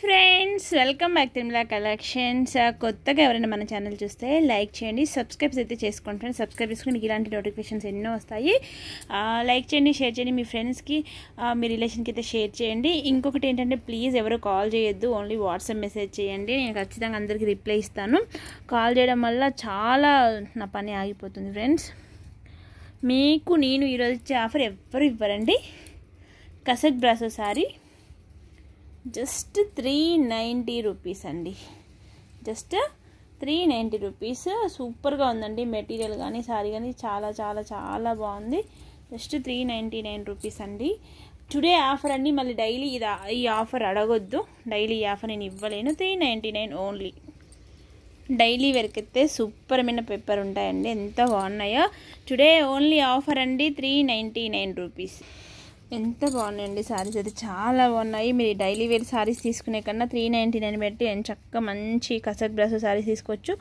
Friends welcome back Tirumala collections. కొత్తగా ఎవరైనా మన ఛానల్ చూస్తే లైక్ చేయండి సబ్స్క్రైబ్స్ అయితే చేసుకోండి ఫ్రెండ్స్. సబ్స్క్రైబ్ చేసుకుని మీకు ఇలాంటి నోటిఫికేషన్స్ ఎన్నో వస్తాయి. లైక్ చేయండి షేర్ చేయండి మీ ఫ్రెండ్స్కి మీ రిలేషన్కి అయితే షేర్ చేయండి. ఇంకొకటి ఏంటంటే ప్లీజ్ ఎవరు కాల్ చేయొద్దు ఓన్లీ వాట్సాప్ మెసేజ్ చేయండి. నేను ఖచ్చితంగా అందరికీ రిప్లై ఇస్తాను. కాల్ చేయడం వల్ల చాలా నా పని ఆగిపోతుంది ఫ్రెండ్స్. మీకు నేను ఈరోజు ఇచ్చే ఆఫర్ ఎవ్వరు ఇవ్వరండి. కసక్ brasso sari just three ninety rupees అండి. Just three ninety rupees. సూపర్గా ఉందండి మెటీరియల్ కానీ సారీ కానీ చాలా చాలా చాలా బాగుంది. Just three ninety nine rupees అండి. టుడే ఆఫర్ అండి. మళ్ళీ డైలీ ఇది ఈ ఆఫర్ అడగొద్దు. డైలీ ఈ ఆఫర్ నేను ఇవ్వలేను. Three ninety nine only. Daily వెరికితే సూపర్మైన పేపర్ ఉంటాయండి. ఎంత బాగున్నాయో. టుడే ఓన్లీ ఆఫర్ అండి. Three ninety nine rupees. ఎంత బాగున్నాయండి సారీస్ అయితే చాలా బాగున్నాయి. మీరు డైలీ వేర్ శారీస్ తీసుకునే కన్నా త్రీ నైంటీ నైన్ పెట్టి ఎంత చక్కగా మంచి కసక్ బ్రాసో శారీస్ తీసుకోవచ్చు.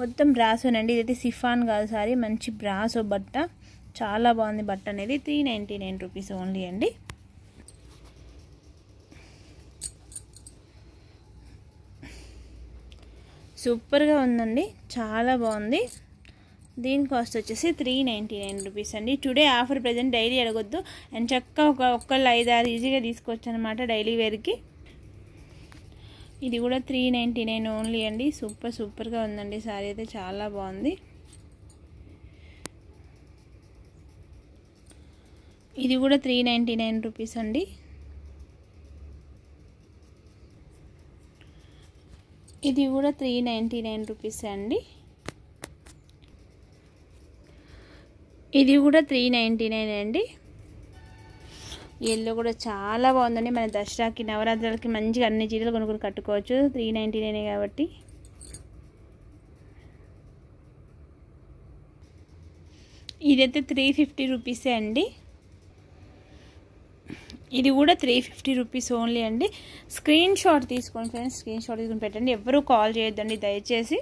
మొత్తం బ్రాసోనండి ఇదైతే సిఫాన్ కాదు సారీ మంచి బ్రాసో బట్ట. చాలా బాగుంది బట్ట అనేది. Three ninety nine rupees only అండి. సూపర్గా ఉందండి. చాలా బాగుంది. దీని కాస్ట్ వచ్చేసి త్రీ నైంటీ నైన్ రూపీస్ అండి. టుడే ఆఫర్ ప్రజెంట్ డైలీ అడగొద్దు. అండ్ చక్క ఒక ఒక్కళ్ళు ఐదు ఆరు ఈజీగా తీసుకోవచ్చు అనమాట డైలీ వేర్కి. ఇది కూడా త్రీ నైంటీ నైన్ ఓన్లీ అండి. సూపర్ సూపర్గా ఉందండి. సారీ అయితే చాలా బాగుంది. ఇది కూడా త్రీ నైంటీ నైన్ రూపీస్ అండి. ఇది కూడా త్రీ నైంటీ నైన్ రూపీస్ అండి. ఇది కూడా త్రీ నైంటీ నైన్ అండి. ఎల్లో కూడా చాలా బాగుందండి. మన దసరాకి నవరాత్రులకి మంచిగా అన్ని చీరలు కొనుక్కొని కట్టుకోవచ్చు. త్రీ నైంటీ నైనే కాబట్టి. ఇదైతే త్రీ ఫిఫ్టీ రూపీసే అండి. ఇది కూడా త్రీ ఫిఫ్టీ రూపీస్ ఓన్లీ అండి. స్క్రీన్ షాట్ తీసుకోండి ఫ్రెండ్స్ స్క్రీన్ షాట్ తీసుకొని పెట్టండి. ఎవరు కాల్ చేయొద్దండి. దయచేసి.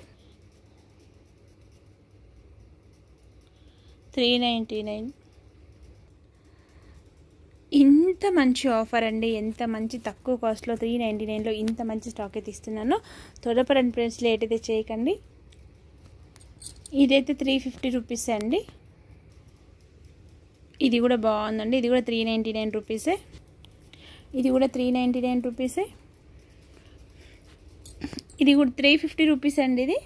Three ninety nine. ఇంత మంచి ఆఫర్ అండి ఎంత మంచి తక్కువ కాస్ట్లో త్రీ నైంటీ నైన్లో ఇంత మంచి స్టాక్ అయితే ఇస్తున్నాను. త్వరపడని ఫ్రెండ్స్ లేట్ అయితే చేయకండి. ఇదైతే త్రీ ఫిఫ్టీ రూపీస్ అండి. ఇది కూడా బాగుందండి ఇది కూడా త్రీ నైంటీ నైన్ రూపీసే. ఇది కూడా త్రీ నైంటీ నైన్ రూపీసే. ఇది కూడా త్రీ ఫిఫ్టీ రూపీస్ అండి ఇది.